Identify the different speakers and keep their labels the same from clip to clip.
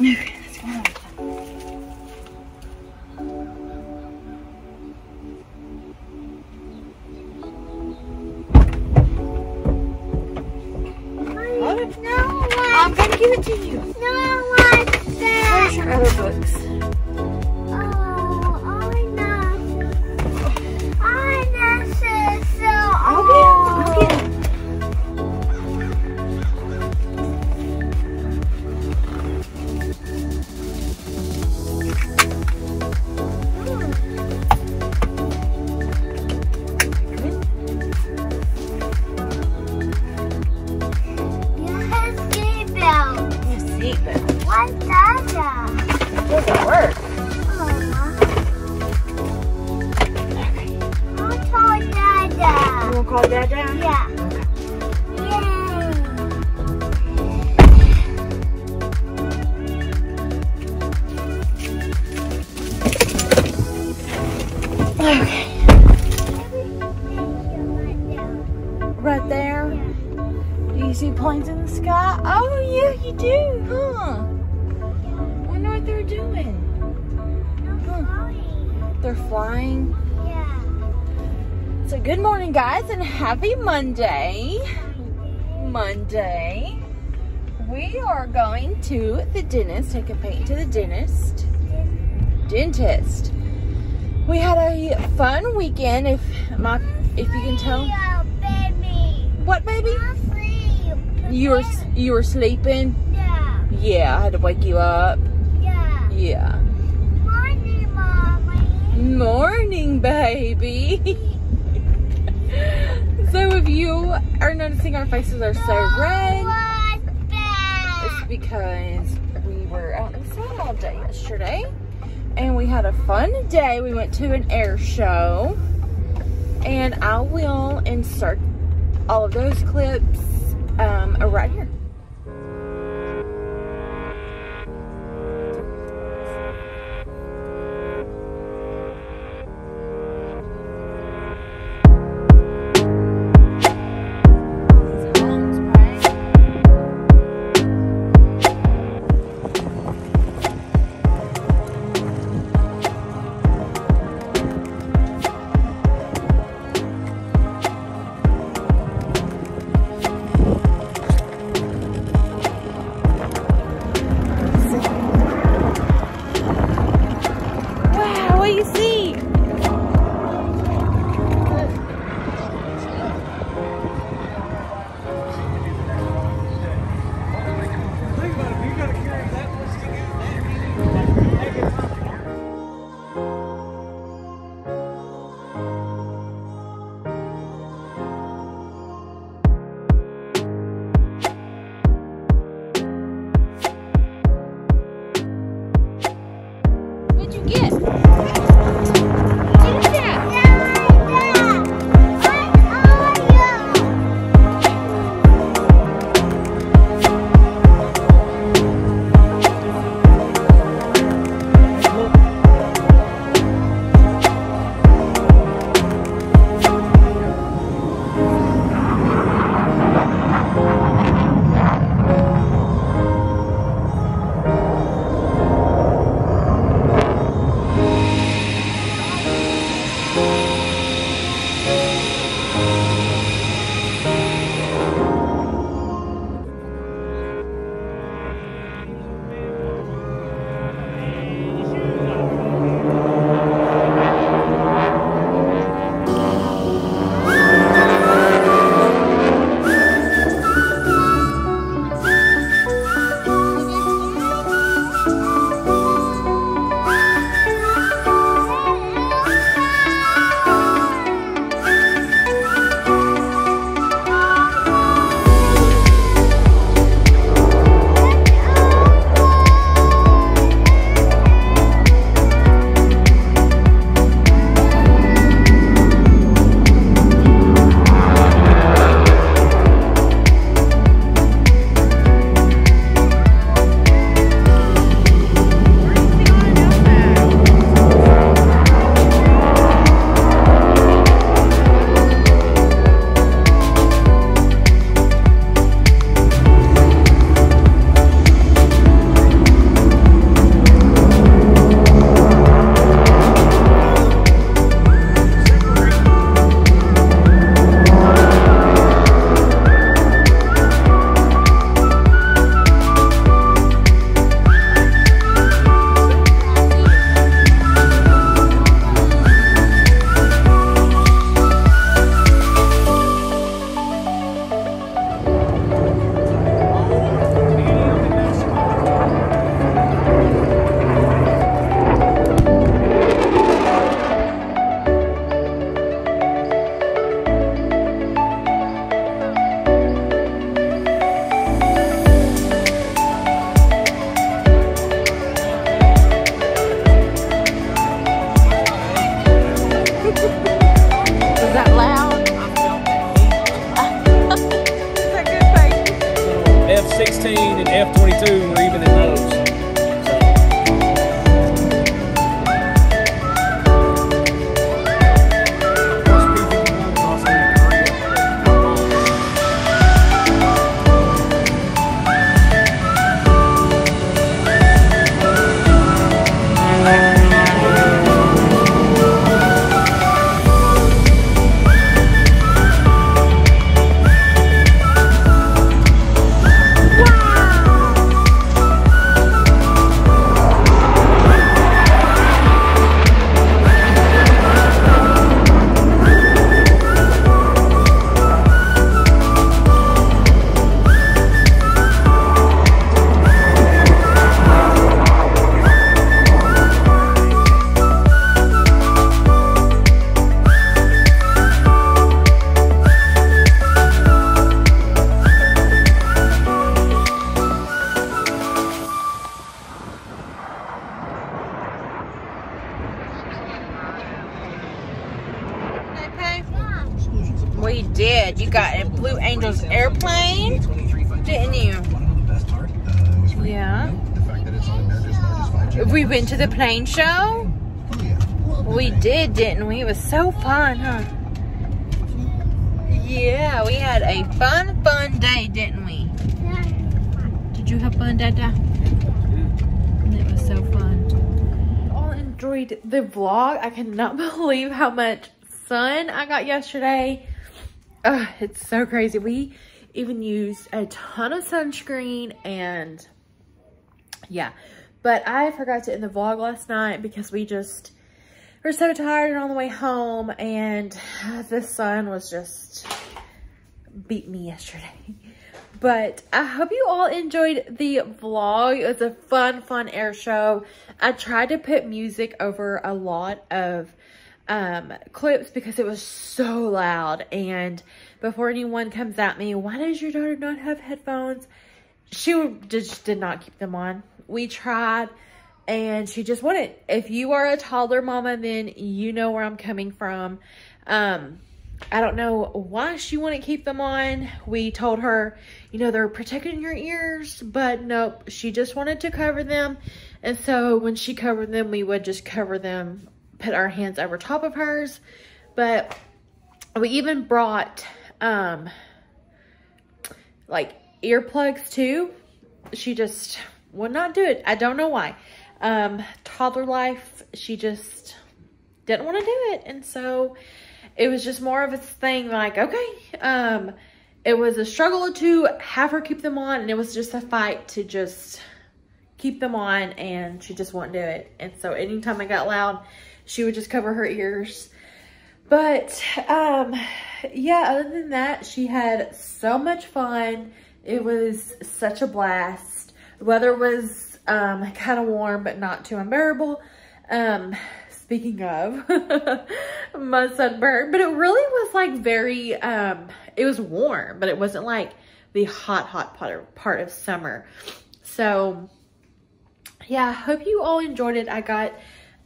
Speaker 1: Okay, let's go Doesn't work. Okay.
Speaker 2: I'll
Speaker 1: You
Speaker 2: Dada.
Speaker 1: call Dad down?
Speaker 2: Yeah.
Speaker 1: Okay. Right there. Do you see planes in the sky? Oh, yeah, you do, huh? What they're doing. They're flying. Yeah so, good morning, guys, and happy Monday. Monday. We are going to the dentist, take a paint to the dentist. Dentist. We had a fun weekend, if my, if you can tell. What, baby? You were you were sleeping.
Speaker 2: Yeah,
Speaker 1: Yeah, I had to wake you up.
Speaker 2: Yeah. Morning, Mommy.
Speaker 1: Morning, baby. so if you are noticing our faces are so red, it's because we were out in the sun all day yesterday. And we had a fun day. We went to an air show. And I will insert all of those clips um, right here. Did. You got a Blue Angels airplane, didn't you? Yeah. We went to the plane show? We did, didn't we? It was so fun, huh? Yeah, we had a fun, fun day, didn't we? Did you have fun, Dada? It was so fun. All enjoyed the vlog. I cannot believe how much sun I got yesterday. It's so crazy. We even used a ton of sunscreen and yeah. But I forgot to end the vlog last night because we just were so tired and on the way home and the sun was just beat me yesterday. But I hope you all enjoyed the vlog. It was a fun, fun air show. I tried to put music over a lot of um, clips because it was so loud. And before anyone comes at me, why does your daughter not have headphones? She just did not keep them on. We tried and she just wouldn't. If you are a toddler mama, then you know where I'm coming from. Um, I don't know why she wouldn't keep them on. We told her, you know, they're protecting your ears, but nope, she just wanted to cover them. And so when she covered them, we would just cover them, put our hands over top of hers. But we even brought, um, like earplugs too. She just would not do it. I don't know why. Um, toddler life, she just didn't want to do it. And so it was just more of a thing like, okay, um, it was a struggle to have her keep them on and it was just a fight to just keep them on and she just wouldn't do it. And so anytime I got loud, she would just cover her ears. But, um, yeah, other than that, she had so much fun. It was such a blast. The weather was, um, kind of warm, but not too unbearable. Um, speaking of my sunburn, but it really was like very, um, it was warm, but it wasn't like the hot, hot part, part of summer. So yeah, hope you all enjoyed it. I got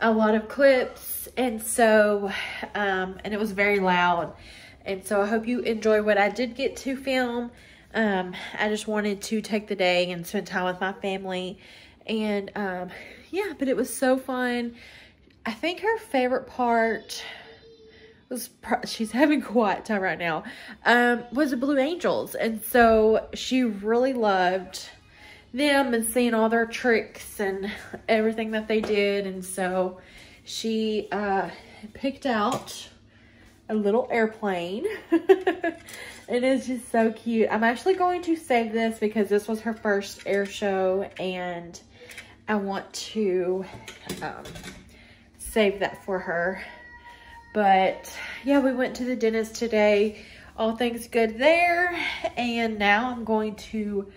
Speaker 1: a lot of clips and so, um, and it was very loud. And so I hope you enjoy what I did get to film. Um, I just wanted to take the day and spend time with my family. And, um, yeah, but it was so fun. I think her favorite part was she's having quiet time right now um was the blue angels and so she really loved them and seeing all their tricks and everything that they did and so she uh picked out a little airplane it is just so cute i'm actually going to save this because this was her first air show and i want to um save that for her. But yeah, we went to the dentist today. All things good there. And now I'm going to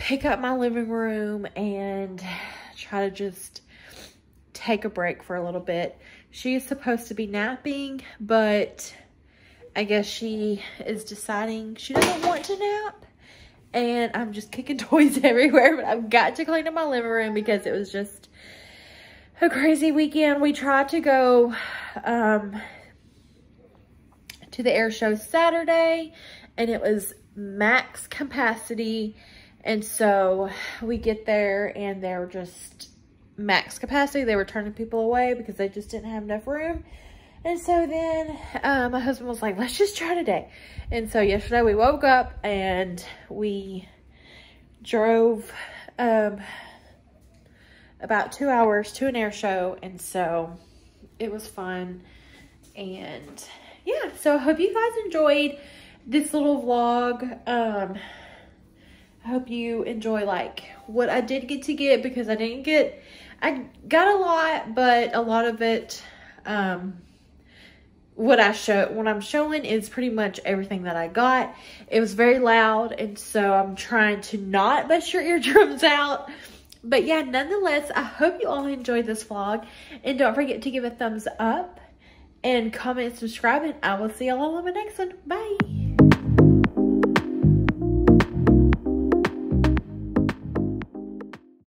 Speaker 1: pick up my living room and try to just take a break for a little bit. She is supposed to be napping, but I guess she is deciding she doesn't want to nap. And I'm just kicking toys everywhere, but I've got to clean up my living room because it was just a crazy weekend. We tried to go um, to the air show Saturday and it was max capacity. And so we get there and they're just max capacity. They were turning people away because they just didn't have enough room. And so then uh, my husband was like, let's just try today. And so yesterday we woke up and we drove um, about two hours to an air show. And so it was fun. And yeah, so I hope you guys enjoyed this little vlog. Um, I hope you enjoy like what I did get to get because I didn't get, I got a lot, but a lot of it, um, what I show, what I'm showing is pretty much everything that I got. It was very loud and so I'm trying to not bust your eardrums out. But yeah, nonetheless, I hope you all enjoyed this vlog. And don't forget to give a thumbs up and comment subscribe. And I will see y'all on the next one. Bye.